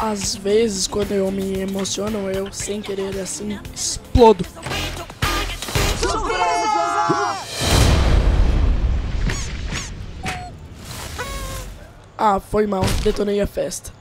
às vezes, quando eu me emociono, eu, sem querer, assim, explodo. Ah, foi mal, detonei a festa.